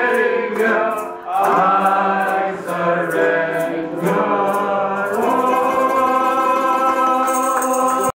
Savior.